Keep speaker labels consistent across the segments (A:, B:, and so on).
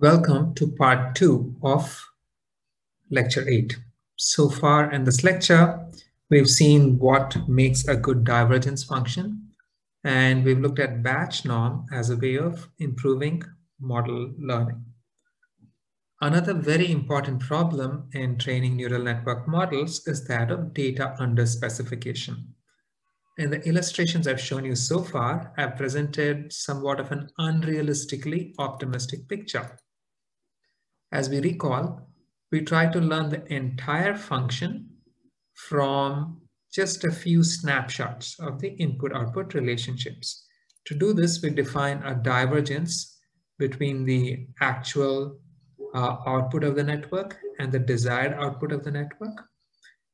A: Welcome to part two of lecture eight. So far in this lecture, we've seen what makes a good divergence function, and we've looked at batch norm as a way of improving model learning. Another very important problem in training neural network models is that of data under specification. In the illustrations I've shown you so far, I've presented somewhat of an unrealistically optimistic picture. As we recall, we try to learn the entire function from just a few snapshots of the input-output relationships. To do this, we define a divergence between the actual uh, output of the network and the desired output of the network,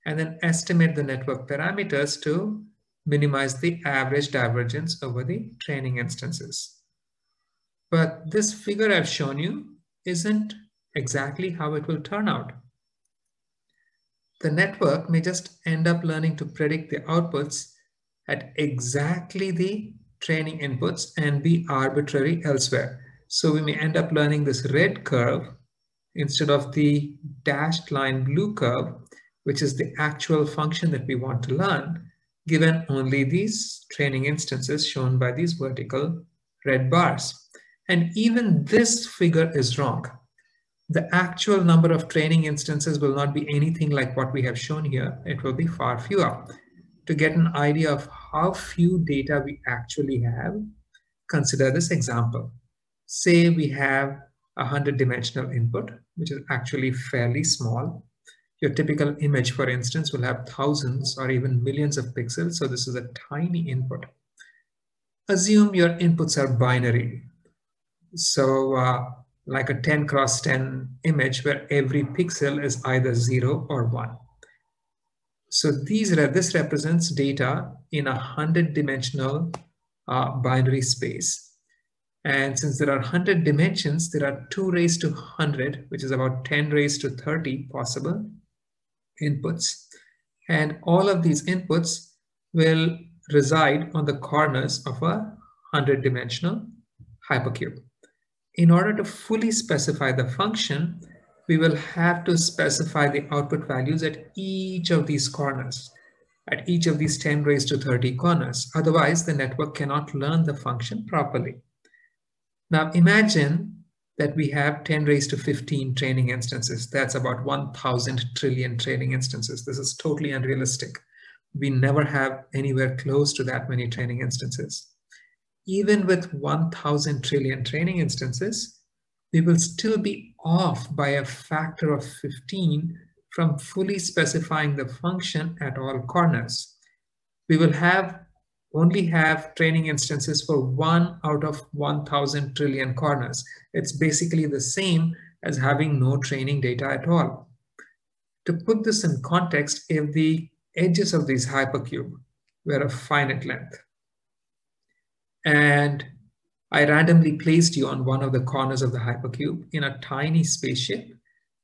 A: and then estimate the network parameters to minimize the average divergence over the training instances. But this figure I've shown you isn't exactly how it will turn out. The network may just end up learning to predict the outputs at exactly the training inputs and be arbitrary elsewhere. So we may end up learning this red curve instead of the dashed line blue curve, which is the actual function that we want to learn, given only these training instances shown by these vertical red bars. And even this figure is wrong the actual number of training instances will not be anything like what we have shown here. It will be far fewer. To get an idea of how few data we actually have, consider this example. Say we have a 100 dimensional input, which is actually fairly small. Your typical image, for instance, will have thousands or even millions of pixels. So this is a tiny input. Assume your inputs are binary. So uh, like a 10 cross 10 image where every pixel is either 0 or 1. So these this represents data in a 100 dimensional uh, binary space. And since there are 100 dimensions, there are 2 raised to 100, which is about 10 raised to 30 possible inputs. And all of these inputs will reside on the corners of a 100 dimensional hypercube in order to fully specify the function, we will have to specify the output values at each of these corners, at each of these 10 raised to 30 corners. Otherwise, the network cannot learn the function properly. Now imagine that we have 10 raised to 15 training instances. That's about 1,000 trillion training instances. This is totally unrealistic. We never have anywhere close to that many training instances even with 1000 trillion training instances, we will still be off by a factor of 15 from fully specifying the function at all corners. We will have only have training instances for one out of 1000 trillion corners. It's basically the same as having no training data at all. To put this in context, if the edges of this hypercube were of finite length, and I randomly placed you on one of the corners of the hypercube in a tiny spaceship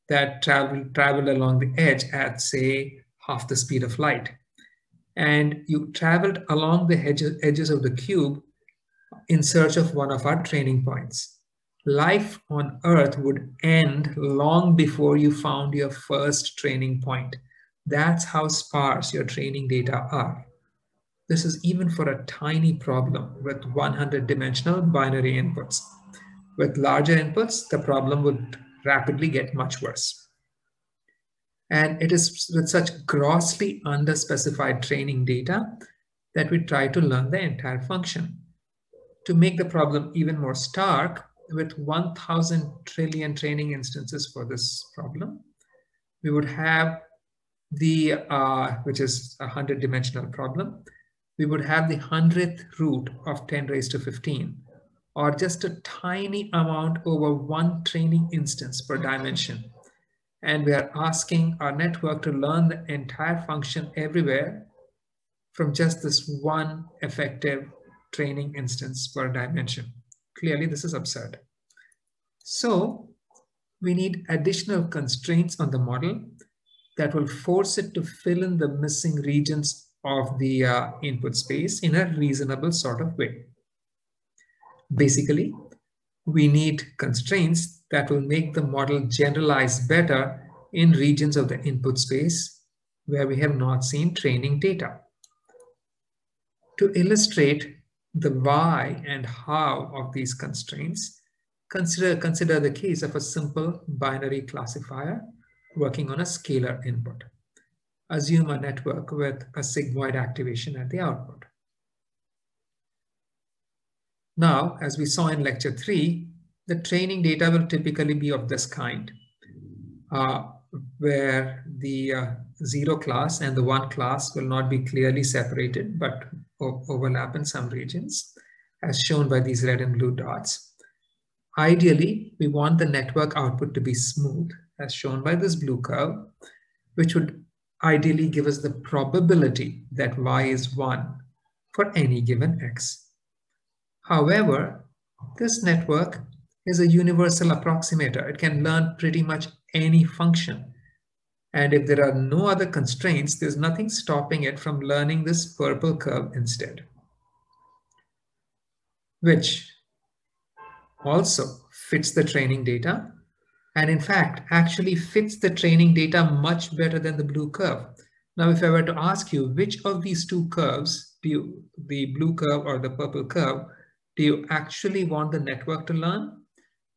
A: that traveled, traveled along the edge at, say, half the speed of light. And you traveled along the edges of the cube in search of one of our training points. Life on Earth would end long before you found your first training point. That's how sparse your training data are. This is even for a tiny problem with 100 dimensional binary inputs. With larger inputs, the problem would rapidly get much worse. And it is with such grossly underspecified training data that we try to learn the entire function. To make the problem even more stark, with 1000 trillion training instances for this problem, we would have the, uh, which is a 100 dimensional problem, we would have the hundredth root of 10 raised to 15, or just a tiny amount over one training instance per dimension. And we are asking our network to learn the entire function everywhere from just this one effective training instance per dimension. Clearly, this is absurd. So we need additional constraints on the model that will force it to fill in the missing regions of the uh, input space in a reasonable sort of way. Basically, we need constraints that will make the model generalize better in regions of the input space where we have not seen training data. To illustrate the why and how of these constraints, consider, consider the case of a simple binary classifier working on a scalar input. Assume a network with a sigmoid activation at the output. Now, as we saw in lecture three, the training data will typically be of this kind, uh, where the uh, zero class and the one class will not be clearly separated, but overlap in some regions, as shown by these red and blue dots. Ideally, we want the network output to be smooth, as shown by this blue curve, which would ideally give us the probability that y is 1 for any given x. However, this network is a universal approximator. It can learn pretty much any function. And if there are no other constraints, there's nothing stopping it from learning this purple curve instead, which also fits the training data. And in fact, actually fits the training data much better than the blue curve. Now, if I were to ask you which of these two curves, do you, the blue curve or the purple curve, do you actually want the network to learn?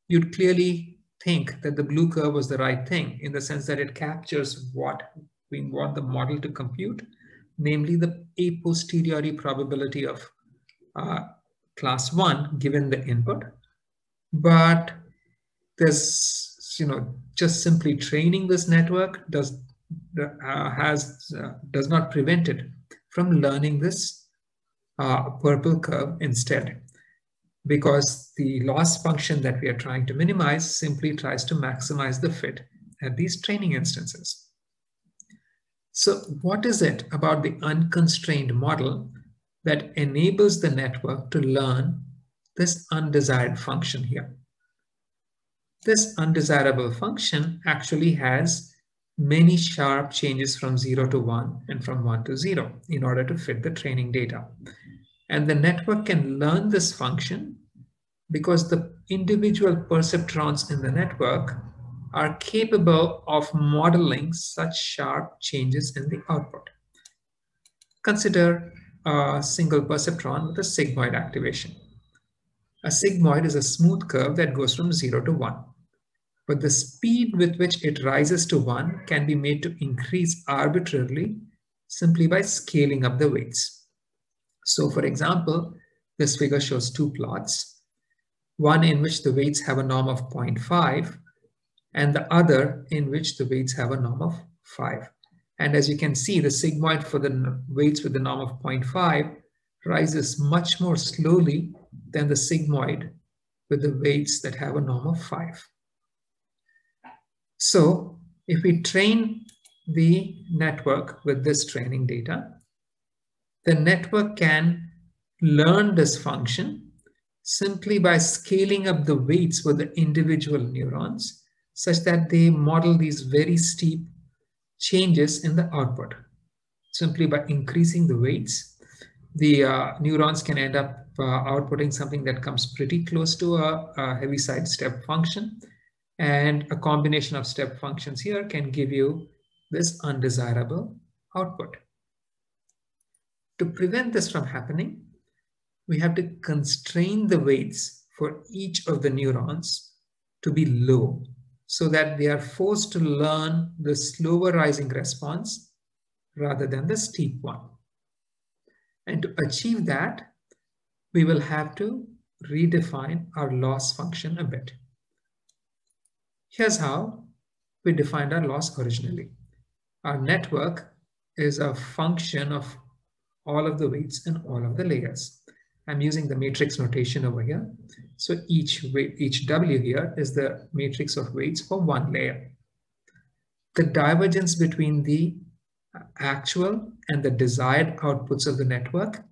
A: You'd clearly think that the blue curve was the right thing in the sense that it captures what we want the model to compute, namely the a posteriori probability of uh, class one given the input. But there's, you know, just simply training this network does uh, has uh, does not prevent it from learning this uh, purple curve instead because the loss function that we are trying to minimize simply tries to maximize the fit at these training instances. So what is it about the unconstrained model that enables the network to learn this undesired function here? This undesirable function actually has many sharp changes from 0 to 1 and from 1 to 0 in order to fit the training data. And the network can learn this function because the individual perceptrons in the network are capable of modeling such sharp changes in the output. Consider a single perceptron with a sigmoid activation. A sigmoid is a smooth curve that goes from 0 to 1. But the speed with which it rises to 1 can be made to increase arbitrarily simply by scaling up the weights. So for example, this figure shows two plots, one in which the weights have a norm of 0.5 and the other in which the weights have a norm of 5. And as you can see, the sigmoid for the weights with the norm of 0.5 rises much more slowly than the sigmoid with the weights that have a norm of 5. So if we train the network with this training data, the network can learn this function simply by scaling up the weights for the individual neurons such that they model these very steep changes in the output. Simply by increasing the weights, the uh, neurons can end up uh, outputting something that comes pretty close to a, a Heaviside step function and a combination of step functions here can give you this undesirable output. To prevent this from happening, we have to constrain the weights for each of the neurons to be low so that they are forced to learn the slower rising response rather than the steep one. And to achieve that, we will have to redefine our loss function a bit. Here's how we defined our loss originally. Our network is a function of all of the weights in all of the layers. I'm using the matrix notation over here. So each weight, each W here is the matrix of weights for one layer. The divergence between the actual and the desired outputs of the network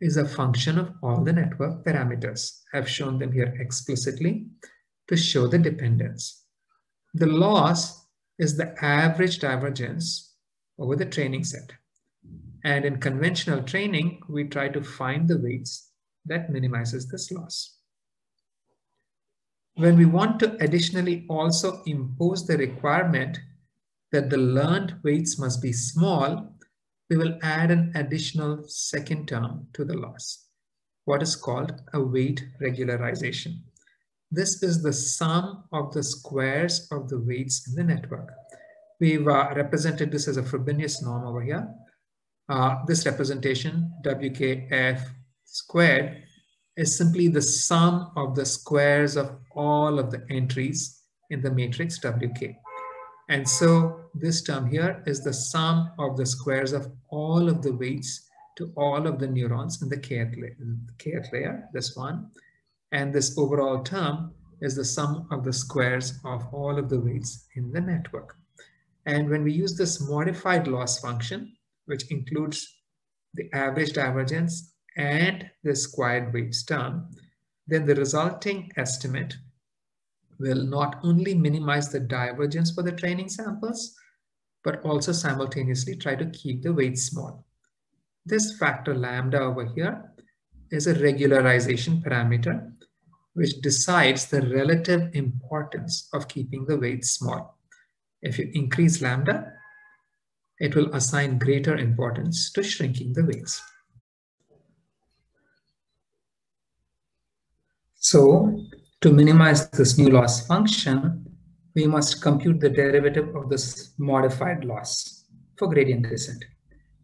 A: is a function of all the network parameters. I've shown them here explicitly to show the dependence. The loss is the average divergence over the training set. And in conventional training, we try to find the weights that minimizes this loss. when we want to additionally also impose the requirement that the learned weights must be small, we will add an additional second term to the loss, what is called a weight regularization. This is the sum of the squares of the weights in the network. We've uh, represented this as a Frobenius norm over here. Uh, this representation, WKF squared, is simply the sum of the squares of all of the entries in the matrix WK. And so this term here is the sum of the squares of all of the weights to all of the neurons in the kth kth layer, this one. And this overall term is the sum of the squares of all of the weights in the network. And when we use this modified loss function, which includes the average divergence and the squared weights term, then the resulting estimate will not only minimize the divergence for the training samples, but also simultaneously try to keep the weight small. This factor lambda over here is a regularization parameter which decides the relative importance of keeping the weight small. If you increase lambda, it will assign greater importance to shrinking the weights. So to minimize this new loss function, we must compute the derivative of this modified loss for gradient descent.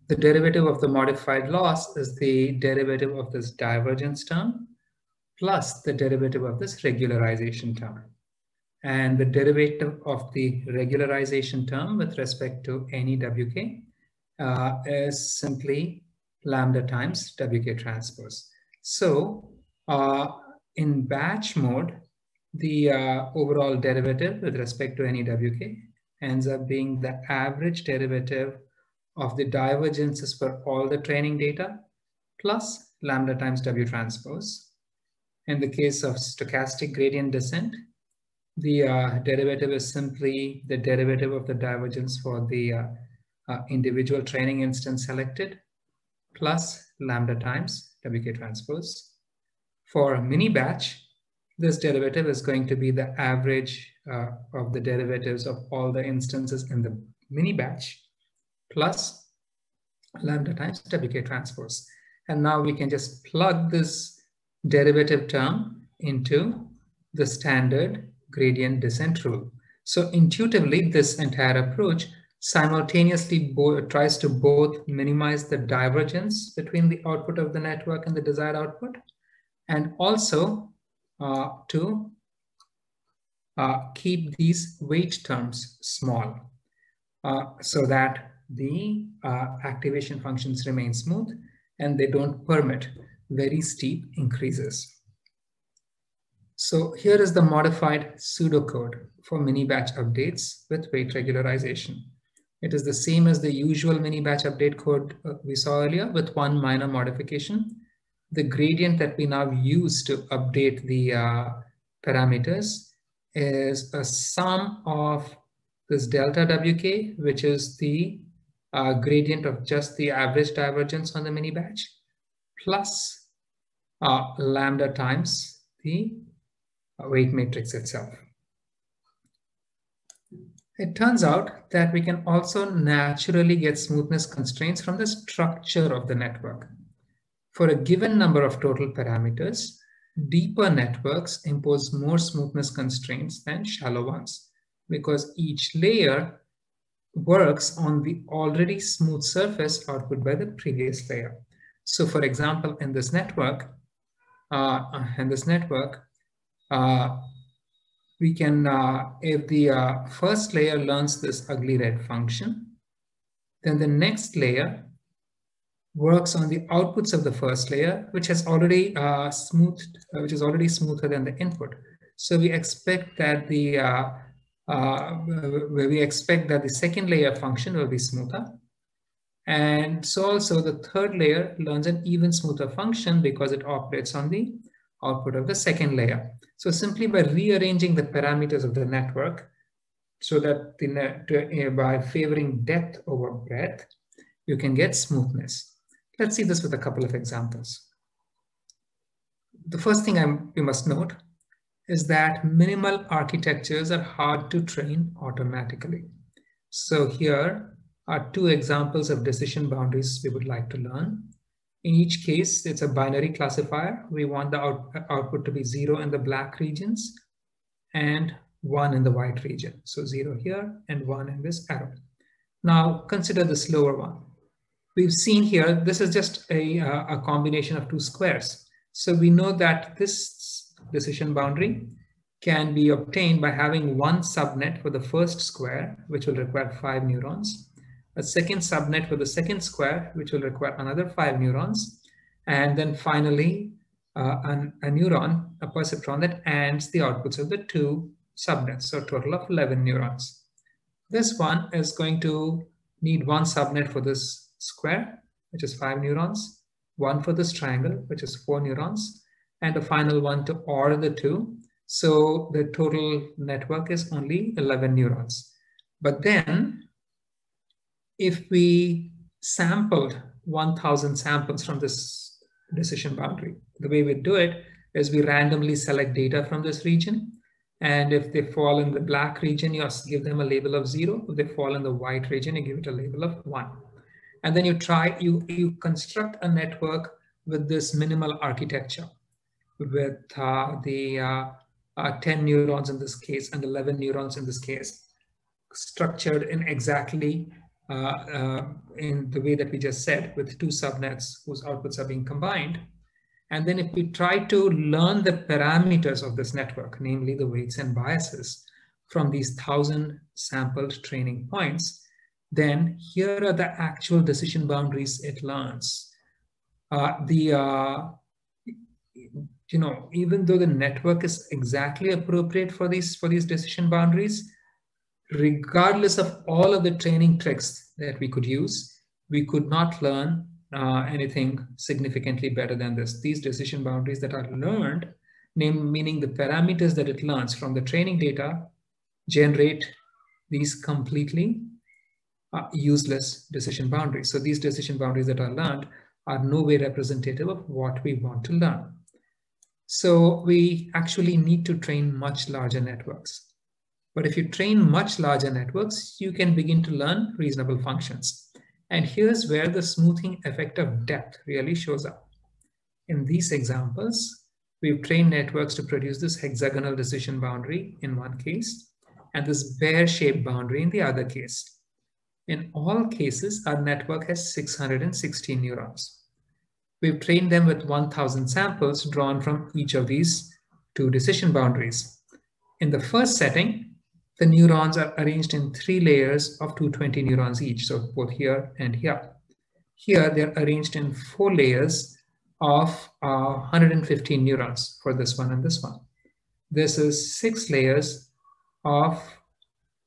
A: The derivative of the modified loss is the derivative of this divergence term plus the derivative of this regularization term. And the derivative of the regularization term with respect to any WK uh, is simply lambda times WK transpose. So uh, in batch mode, the uh, overall derivative with respect to any WK ends up being the average derivative of the divergences for all the training data plus lambda times W transpose. In the case of stochastic gradient descent, the uh, derivative is simply the derivative of the divergence for the uh, uh, individual training instance selected plus lambda times WK transpose. For mini batch, this derivative is going to be the average uh, of the derivatives of all the instances in the mini batch plus lambda times WK transpose. And now we can just plug this derivative term into the standard gradient descent rule. So intuitively, this entire approach simultaneously tries to both minimize the divergence between the output of the network and the desired output and also uh, to uh, keep these weight terms small uh, so that the uh, activation functions remain smooth and they don't permit very steep increases. So here is the modified pseudocode for mini batch updates with weight regularization. It is the same as the usual mini batch update code uh, we saw earlier with one minor modification the gradient that we now use to update the uh, parameters is a sum of this delta WK, which is the uh, gradient of just the average divergence on the mini batch, plus uh, lambda times the weight matrix itself. It turns out that we can also naturally get smoothness constraints from the structure of the network. For a given number of total parameters, deeper networks impose more smoothness constraints than shallow ones because each layer works on the already smooth surface output by the previous layer. So for example, in this network, uh, in this network, uh, we can, uh, if the first layer learns this ugly red function, then the next layer works on the outputs of the first layer, which has already uh, smoothed, uh, which is already smoother than the input. So we expect that the uh we expect that the second layer function will be smoother. And so also the third layer learns an even smoother function because it operates on the output of the second layer. So simply by rearranging the parameters of the network so that the net, uh, by favoring depth over breadth, you can get smoothness. Let's see this with a couple of examples. The first thing I'm, we must note is that minimal architectures are hard to train automatically. So here are two examples of decision boundaries we would like to learn. In each case, it's a binary classifier. We want the out output to be zero in the black regions and one in the white region. So zero here and one in this arrow. Now consider this lower one. We've seen here, this is just a, uh, a combination of two squares. So we know that this decision boundary can be obtained by having one subnet for the first square, which will require five neurons, a second subnet for the second square, which will require another five neurons, and then finally uh, an, a neuron, a perceptron that ANDs the outputs of the two subnets, so total of 11 neurons. This one is going to need one subnet for this square, which is five neurons, one for this triangle, which is four neurons, and a final one to OR the two. So the total network is only 11 neurons. But then if we sampled 1000 samples from this decision boundary, the way we do it is we randomly select data from this region. And if they fall in the black region, you give them a label of zero. If they fall in the white region, you give it a label of one. And then you try, you, you construct a network with this minimal architecture with uh, the uh, uh, 10 neurons in this case and 11 neurons in this case, structured in exactly in the way that we just said with two subnets whose outputs are being combined. And then if we try to learn the parameters of this network, namely the weights and biases from these thousand sampled training points, then here are the actual decision boundaries it learns. Uh, the, uh, you know, even though the network is exactly appropriate for these, for these decision boundaries, regardless of all of the training tricks that we could use, we could not learn uh, anything significantly better than this. These decision boundaries that are learned, name, meaning the parameters that it learns from the training data, generate these completely uh, useless decision boundaries. So these decision boundaries that are learned are no way representative of what we want to learn. So we actually need to train much larger networks. But if you train much larger networks, you can begin to learn reasonable functions. And here's where the smoothing effect of depth really shows up. In these examples, we've trained networks to produce this hexagonal decision boundary in one case, and this bear-shaped boundary in the other case. In all cases, our network has 616 neurons. We've trained them with 1000 samples drawn from each of these two decision boundaries. In the first setting, the neurons are arranged in three layers of 220 neurons each, so both here and here. Here, they're arranged in four layers of uh, 115 neurons for this one and this one. This is six layers of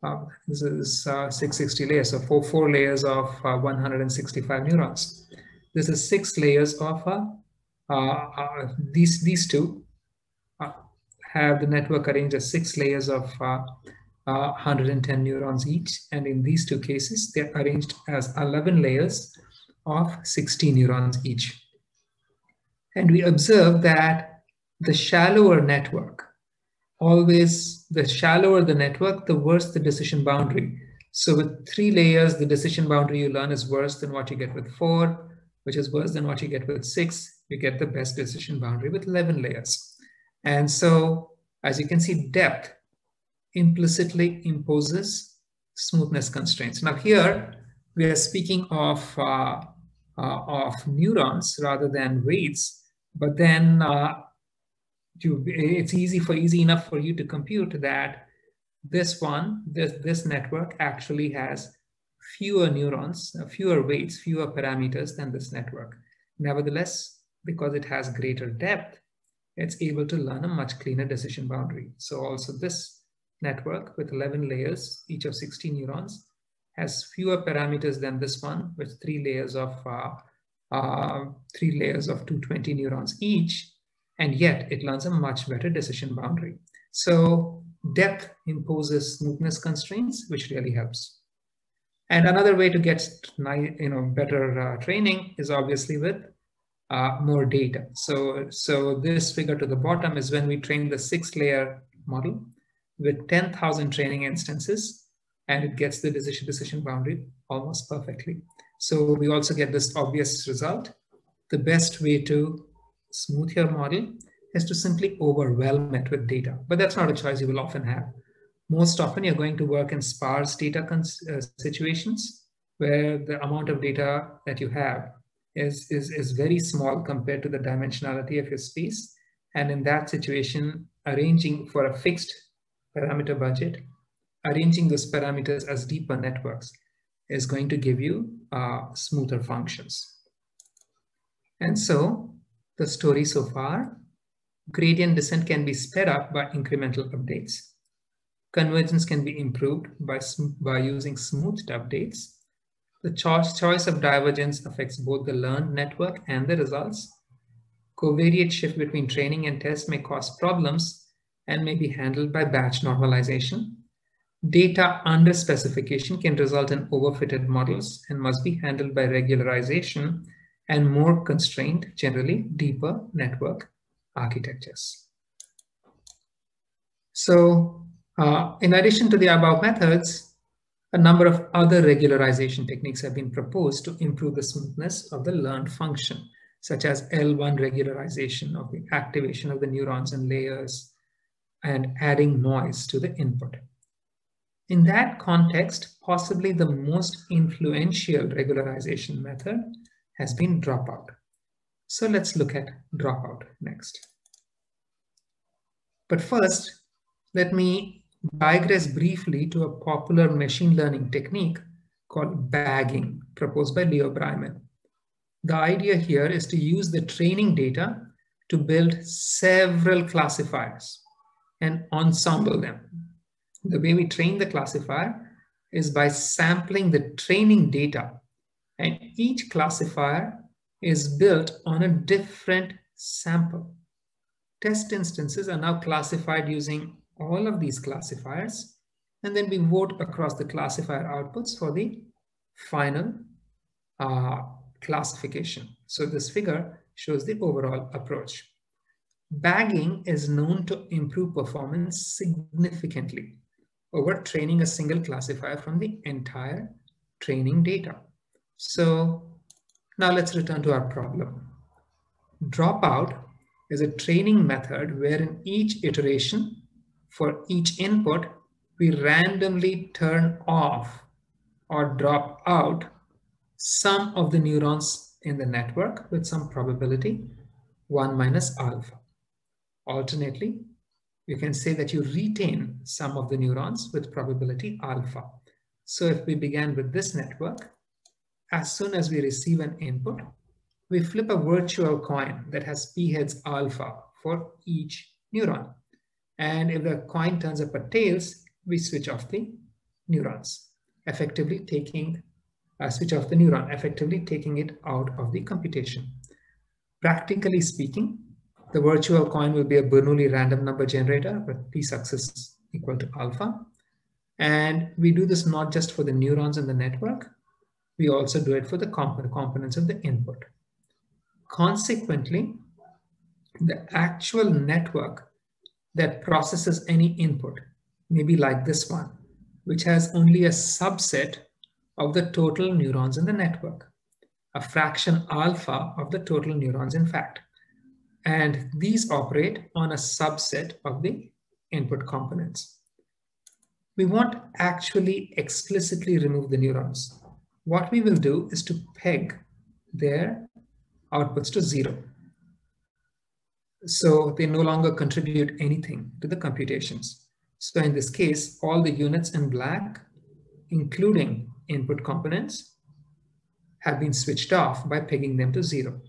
A: uh, this is uh, 660 layers, so four, four layers of uh, 165 neurons. This is six layers of uh, uh, these, these two have the network arranged as six layers of Uh, 110 neurons each. And in these two cases, they're arranged as 11 layers of 60 neurons each. And we observe that the shallower network always the shallower the network, the worse the decision boundary. So with three layers, the decision boundary you learn is worse than what you get with four, which is worse than what you get with six. You get the best decision boundary with 11 layers. And so as you can see, depth implicitly imposes smoothness constraints. Now here, we are speaking of, uh, uh, of neurons rather than weights, but then uh, to it's easy for easy enough for you to compute that this one, this, this network actually has fewer neurons, uh, fewer weights, fewer parameters than this network. Nevertheless, because it has greater depth, it's able to learn a much cleaner decision boundary. So also this network with 11 layers, each of 16 neurons, has fewer parameters than this one with three layers of uh, uh, three layers of 220 neurons each, and yet it learns a much better decision boundary. So depth imposes smoothness constraints, which really helps. And another way to get you know better uh, training is obviously with uh, more data. So, so this figure to the bottom is when we train the six layer model with 10,000 training instances and it gets the decision decision boundary almost perfectly. So we also get this obvious result. The best way to smooth your model is to simply overwhelm it with data, but that's not a choice you will often have. Most often you're going to work in sparse data uh, situations where the amount of data that you have is, is, is very small compared to the dimensionality of your space. And in that situation, arranging for a fixed parameter budget, arranging those parameters as deeper networks is going to give you uh, smoother functions. And so the story so far, gradient descent can be sped up by incremental updates. Convergence can be improved by, by using smoothed updates. The choice, choice of divergence affects both the learned network and the results. Covariate shift between training and test may cause problems and may be handled by batch normalization. Data under specification can result in overfitted models and must be handled by regularization and more constrained, generally deeper network architectures. So uh, in addition to the above methods, a number of other regularization techniques have been proposed to improve the smoothness of the learned function, such as L1 regularization of the activation of the neurons and layers and adding noise to the input. In that context, possibly the most influential regularization method has been dropout. So let's look at dropout next. But first, let me digress briefly to a popular machine learning technique called bagging proposed by Leo Breiman. The idea here is to use the training data to build several classifiers and ensemble them. The way we train the classifier is by sampling the training data and each classifier is built on a different sample. Test instances are now classified using all of these classifiers and then we vote across the classifier outputs for the final uh, classification. So this figure shows the overall approach. Bagging is known to improve performance significantly over training a single classifier from the entire training data. So now let's return to our problem. Dropout is a training method where in each iteration for each input, we randomly turn off or drop out some of the neurons in the network with some probability 1 minus alpha. Alternately, you can say that you retain some of the neurons with probability alpha. So if we began with this network, as soon as we receive an input, we flip a virtual coin that has p heads alpha for each neuron. And if the coin turns up a tails, we switch off the neurons, effectively taking, uh, switch off the neuron, effectively taking it out of the computation. Practically speaking, the virtual coin will be a Bernoulli random number generator with p success equal to alpha. And we do this not just for the neurons in the network, we also do it for the components of the input. Consequently, the actual network that processes any input may be like this one, which has only a subset of the total neurons in the network, a fraction alpha of the total neurons in fact. And these operate on a subset of the input components. We won't actually explicitly remove the neurons what we will do is to peg their outputs to zero. So they no longer contribute anything to the computations. So in this case, all the units in black, including input components, have been switched off by pegging them to zero.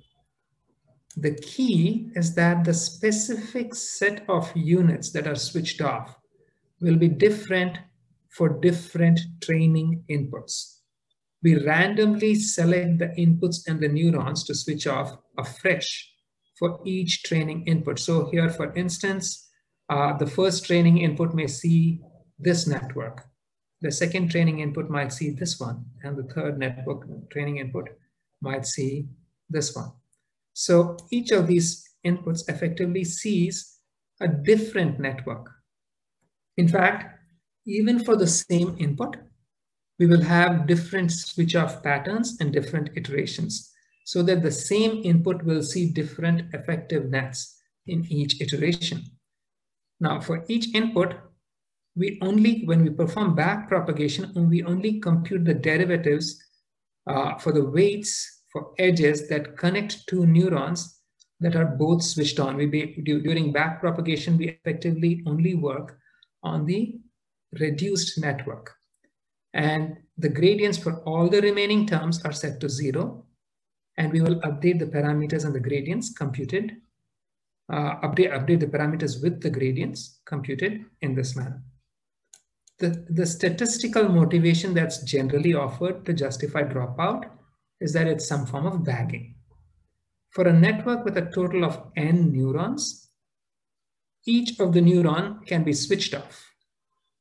A: The key is that the specific set of units that are switched off will be different for different training inputs we randomly select the inputs and the neurons to switch off afresh for each training input. So here, for instance, uh, the first training input may see this network. The second training input might see this one. And the third network training input might see this one. So each of these inputs effectively sees a different network. In fact, even for the same input, we will have different switch off patterns and different iterations so that the same input will see different effective nets in each iteration. Now for each input, we only, when we perform back propagation, we only compute the derivatives uh, for the weights for edges that connect two neurons that are both switched on. We be, during back propagation, we effectively only work on the reduced network. And the gradients for all the remaining terms are set to zero. And we will update the parameters and the gradients computed, uh, update, update the parameters with the gradients computed in this manner. The, the statistical motivation that's generally offered to justify dropout is that it's some form of bagging. For a network with a total of n neurons, each of the neuron can be switched off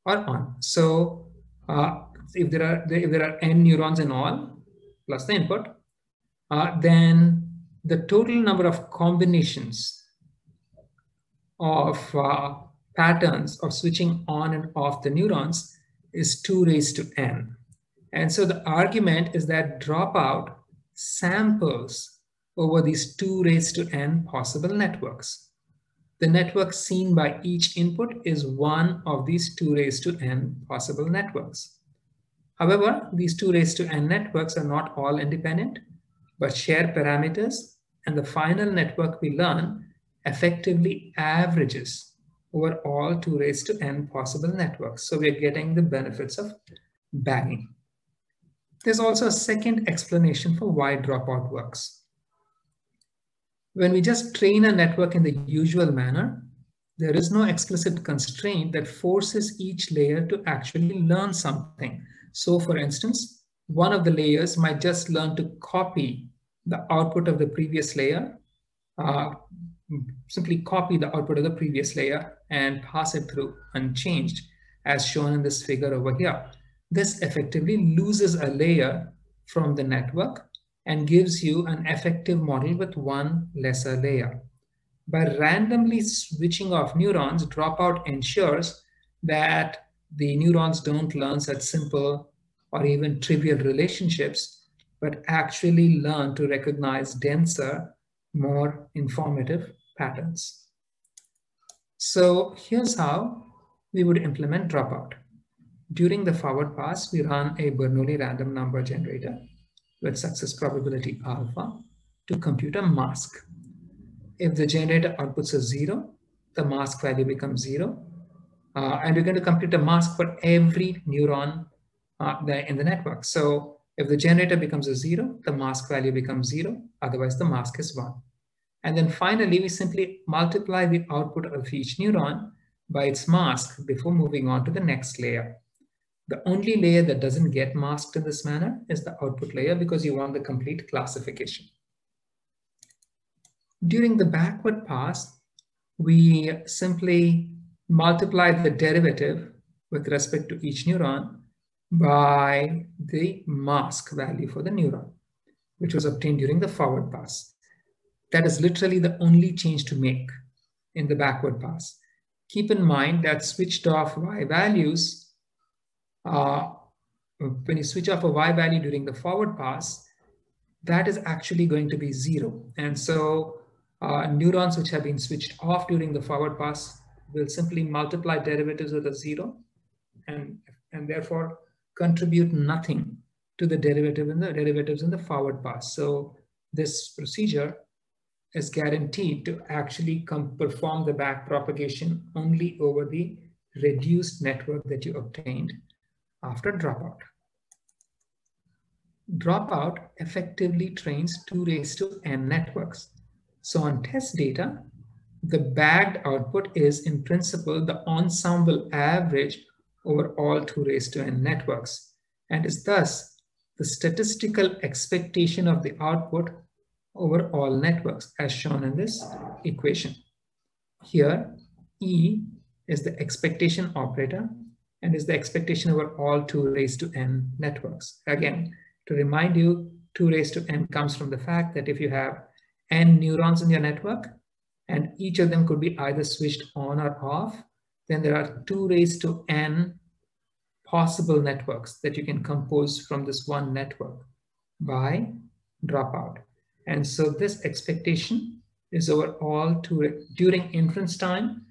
A: or on. So uh, if there are if there are n neurons in all plus the input, uh, then the total number of combinations of uh, patterns of switching on and off the neurons is 2 raised to n. And so the argument is that dropout samples over these 2 raised to n possible networks. The network seen by each input is one of these 2 raised to n possible networks. However, these 2 raised to n networks are not all independent, but share parameters, and the final network we learn effectively averages over all 2 raised to n possible networks. So we're getting the benefits of bagging. There's also a second explanation for why dropout works. When we just train a network in the usual manner, there is no explicit constraint that forces each layer to actually learn something. So for instance, one of the layers might just learn to copy the output of the previous layer, uh, simply copy the output of the previous layer and pass it through unchanged as shown in this figure over here. This effectively loses a layer from the network and gives you an effective model with one lesser layer. By randomly switching off neurons, dropout ensures that the neurons don't learn such simple or even trivial relationships, but actually learn to recognize denser, more informative patterns. So here's how we would implement dropout. During the forward pass, we run a Bernoulli random number generator with success probability alpha to compute a mask. If the generator outputs a zero, the mask value becomes zero. Uh, and we're going to compute a mask for every neuron uh, in the network. So if the generator becomes a zero, the mask value becomes zero. Otherwise, the mask is one. And then finally, we simply multiply the output of each neuron by its mask before moving on to the next layer. The only layer that doesn't get masked in this manner is the output layer because you want the complete classification. During the backward pass, we simply multiply the derivative with respect to each neuron by the mask value for the neuron, which was obtained during the forward pass. That is literally the only change to make in the backward pass. Keep in mind that switched off y values, uh, when you switch off a y value during the forward pass, that is actually going to be zero. And so uh, neurons which have been switched off during the forward pass will simply multiply derivatives with a zero and, and therefore contribute nothing to the derivative in the derivatives in the forward pass. So this procedure is guaranteed to actually perform the back propagation only over the reduced network that you obtained after dropout. Dropout effectively trains 2 raised to n networks. So on test data, the bagged output is in principle the ensemble average over all 2 raised to n networks and is thus the statistical expectation of the output over all networks as shown in this equation. Here, E is the expectation operator and is the expectation over all 2 raised to n networks. Again, to remind you, 2 raised to n comes from the fact that if you have n neurons in your network, and each of them could be either switched on or off, then there are 2 raised to n possible networks that you can compose from this one network by dropout. And so this expectation is over all two, during inference time,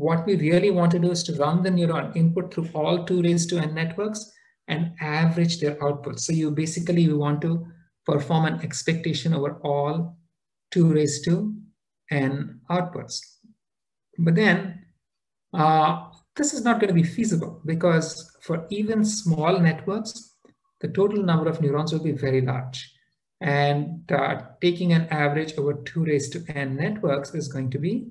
A: what we really want to do is to run the neuron input through all two raised to n networks and average their output. So you basically you want to perform an expectation over all two raised to n outputs. But then uh, this is not going to be feasible because for even small networks, the total number of neurons will be very large. And uh, taking an average over 2 raised to n networks is going to be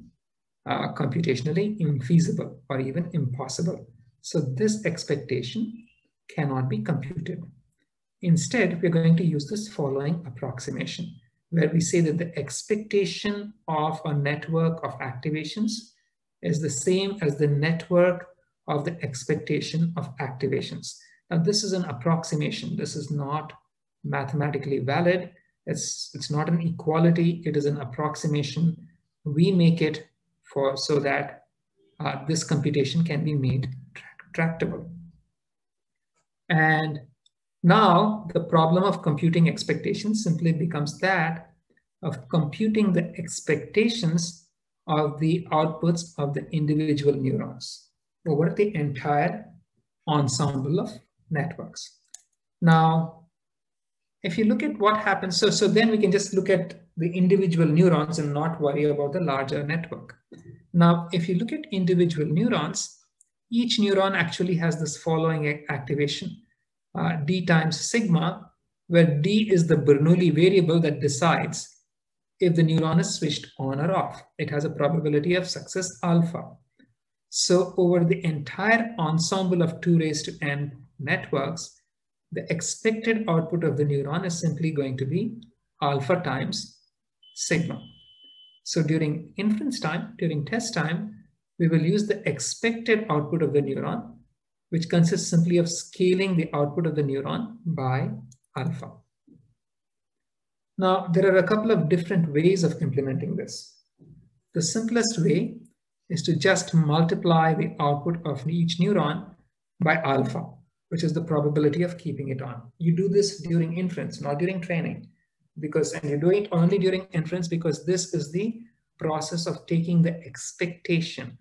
A: uh, computationally infeasible or even impossible. So this expectation cannot be computed. Instead, we're going to use this following approximation, where we say that the expectation of a network of activations is the same as the network of the expectation of activations. Now, this is an approximation. This is not mathematically valid. It's, it's not an equality. It is an approximation. We make it for so that uh, this computation can be made tractable. And now the problem of computing expectations simply becomes that of computing the expectations of the outputs of the individual neurons over the entire ensemble of networks. Now, if you look at what happens, so, so then we can just look at the individual neurons and not worry about the larger network. Now, if you look at individual neurons, each neuron actually has this following activation, uh, D times sigma, where D is the Bernoulli variable that decides if the neuron is switched on or off. It has a probability of success alpha. So over the entire ensemble of 2 raised to n networks, the expected output of the neuron is simply going to be alpha times sigma. So during inference time, during test time, we will use the expected output of the neuron, which consists simply of scaling the output of the neuron by alpha. Now, there are a couple of different ways of implementing this. The simplest way is to just multiply the output of each neuron by alpha, which is the probability of keeping it on. You do this during inference, not during training, because and you do it only during inference because this is the process of taking the expectation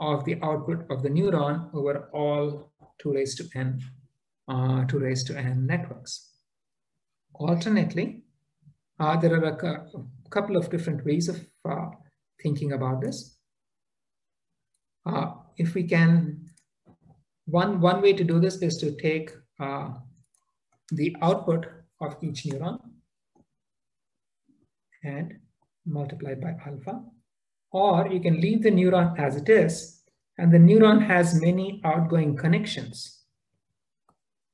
A: of the output of the neuron over all 2 raised to n, uh, 2 raised to n networks. Alternately, uh, there are a, a, couple of different ways of uh, thinking about this. Uh, if we can, one, one way to do this is to take uh, the output of each neuron and multiply by alpha. Or you can leave the neuron as it is, and the neuron has many outgoing connections.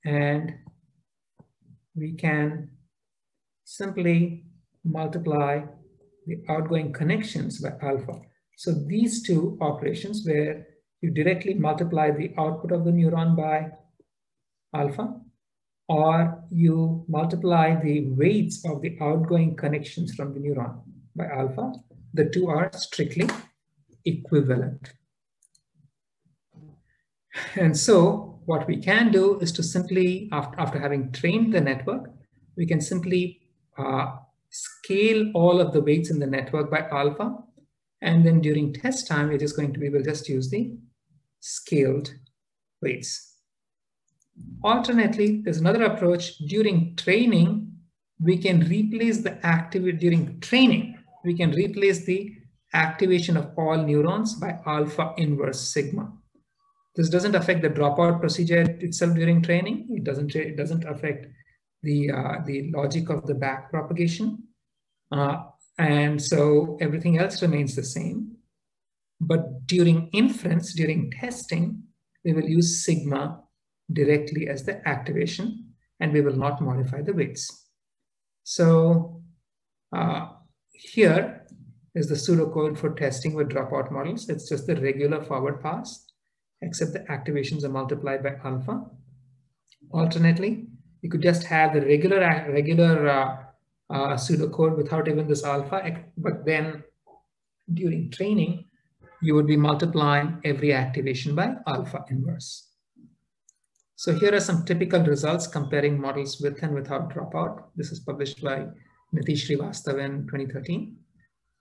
A: And we can simply multiply the outgoing connections by alpha. So these two operations where you directly multiply the output of the neuron by alpha, or you multiply the weights of the outgoing connections from the neuron by alpha, the two are strictly equivalent. And so what we can do is to simply, after, after having trained the network, we can simply uh, scale all of the weights in the network by alpha. And then during test time, we're just going to be to just use the scaled weights. Alternately, there's another approach during training, we can replace the activity during training, we can replace the activation of all neurons by alpha inverse sigma. This doesn't affect the dropout procedure itself during training. It doesn't, it doesn't affect the, uh, the logic of the back propagation. Uh, and so everything else remains the same. But during inference, during testing, we will use sigma directly as the activation, and we will not modify the weights. So uh, here is the pseudocode for testing with dropout models. It's just the regular forward pass, except the activations are multiplied by alpha. Alternately, you could just have the regular regular uh, uh, pseudocode without even this alpha, but then during training, you would be multiplying every activation by alpha inverse. So here are some typical results comparing models with and without dropout. This is published by Nitish Srivastava in 2013.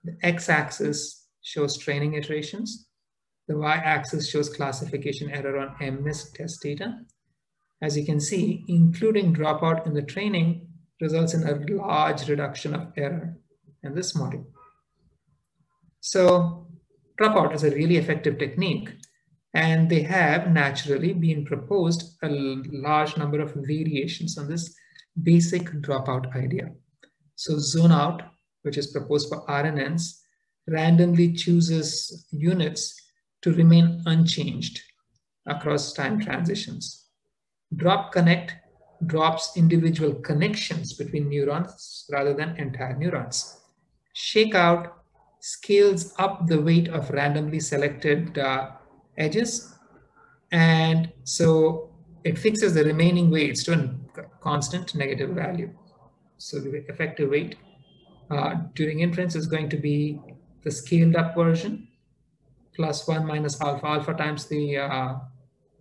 A: The x-axis shows training iterations. The y-axis shows classification error on MNIST test data. As you can see, including dropout in the training results in a large reduction of error in this model. So dropout is a really effective technique and they have naturally been proposed a large number of variations on this basic dropout idea. So zone out, which is proposed for RNNs, randomly chooses units to remain unchanged across time transitions. Drop connect drops individual connections between neurons rather than entire neurons. Shakeout scales up the weight of randomly selected uh, edges. And so it fixes the remaining weights to a constant negative value. So the effective weight uh, during inference is going to be the scaled up version plus 1 minus alpha, alpha times the uh,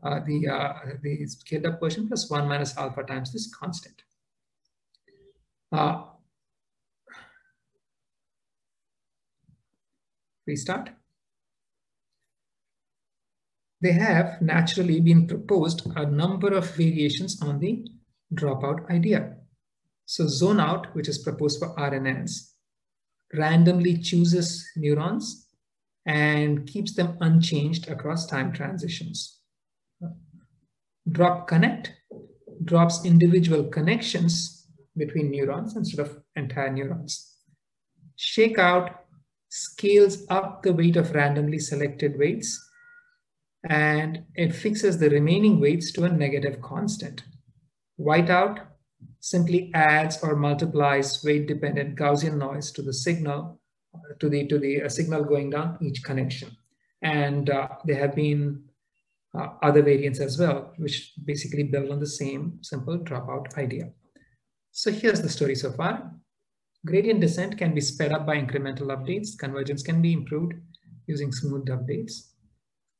A: uh, the uh, the scaled up version plus 1 minus alpha times this constant. Uh, restart. They have naturally been proposed a number of variations on the dropout idea. So zone out, which is proposed for RNNs, randomly chooses neurons and keeps them unchanged across time transitions. Drop connect drops individual connections between neurons instead of entire neurons. Shake out scales up the weight of randomly selected weights and it fixes the remaining weights to a negative constant. Whiteout simply adds or multiplies weight dependent Gaussian noise to the signal, to the, to the uh, signal going down each connection. And uh, there have been uh, other variants as well, which basically build on the same simple dropout idea. So here's the story so far. Gradient descent can be sped up by incremental updates. Convergence can be improved using smooth updates.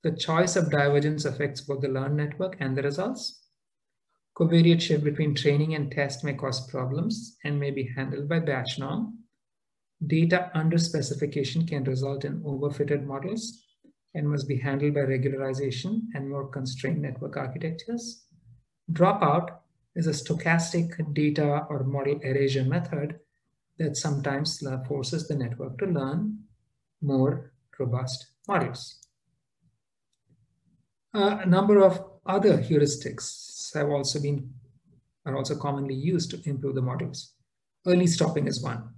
A: The choice of divergence affects both the learned network and the results. Covariate shift between training and test may cause problems and may be handled by batch norm. Data under specification can result in overfitted models and must be handled by regularization and more constrained network architectures. Dropout is a stochastic data or model erasure method that sometimes forces the network to learn more robust models. Uh, a number of other heuristics have also been are also commonly used to improve the models. Early stopping is one.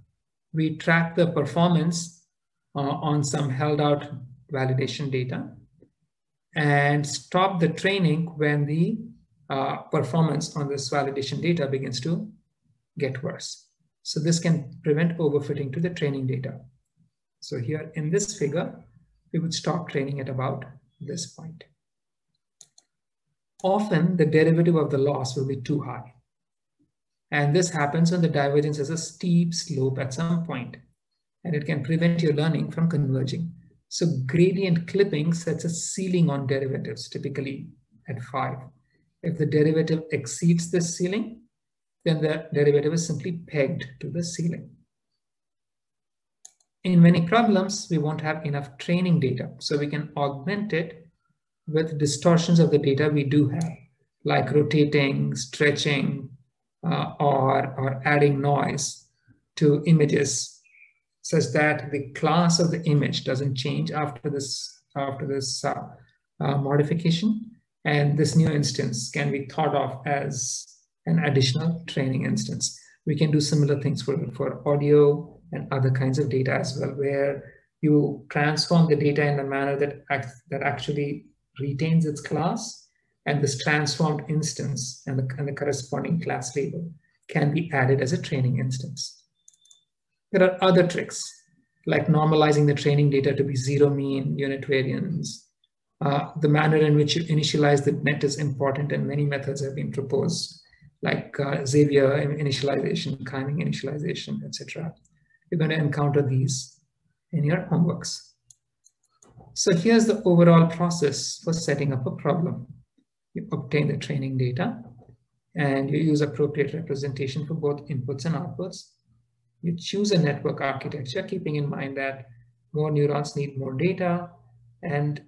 A: We track the performance uh, on some held out validation data and stop the training when the uh, performance on this validation data begins to get worse. So this can prevent overfitting to the training data. So here in this figure, we would stop training at about this point. Often the derivative of the loss will be too high. And this happens when the divergence has a steep slope at some point, and it can prevent your learning from converging. So gradient clipping sets a ceiling on derivatives, typically at five. If the derivative exceeds this ceiling, then the derivative is simply pegged to the ceiling. In many problems, we won't have enough training data, so we can augment it with distortions of the data we do have, like rotating, stretching, uh, or, or adding noise to images such that the class of the image doesn't change after this, after this uh, uh, modification. And this new instance can be thought of as an additional training instance. We can do similar things for, for audio and other kinds of data as well, where you transform the data in a manner that, act, that actually retains its class, and this transformed instance and the, and the corresponding class label can be added as a training instance. There are other tricks, like normalizing the training data to be zero mean unit variance. Uh, the manner in which you initialize the net is important and many methods have been proposed like uh, Xavier initialization, Kaiming initialization, etc. You're going to encounter these in your homeworks. So here's the overall process for setting up a problem. You obtain the training data and you use appropriate representation for both inputs and outputs. You choose a network architecture, keeping in mind that more neurons need more data and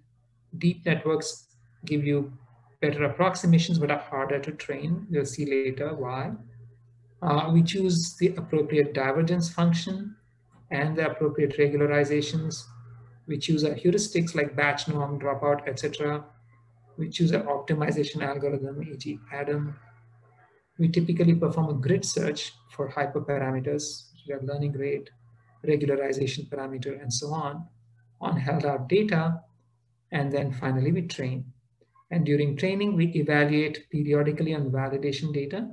A: deep networks give you better approximations but are harder to train. You'll see later why. Uh, we choose the appropriate divergence function and the appropriate regularizations. We choose our heuristics like batch norm, dropout, etc. We choose an optimization algorithm, e.g. ADAM. We typically perform a grid search for hyperparameters, learning rate, regularization parameter, and so on, on held out data. And then finally, we train. And during training, we evaluate periodically on validation data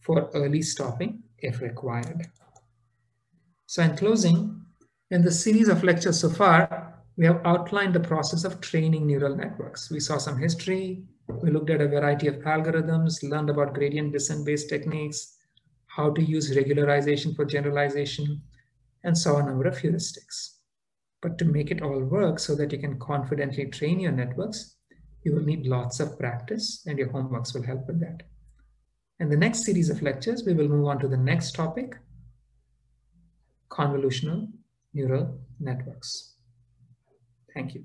A: for early stopping if required. So in closing, in the series of lectures so far, we have outlined the process of training neural networks. We saw some history, we looked at a variety of algorithms, learned about gradient descent-based techniques, how to use regularization for generalization, and saw a number of heuristics. But to make it all work so that you can confidently train your networks, you will need lots of practice and your homeworks will help with that. In the next series of lectures, we will move on to the next topic, convolutional neural networks. Thank you.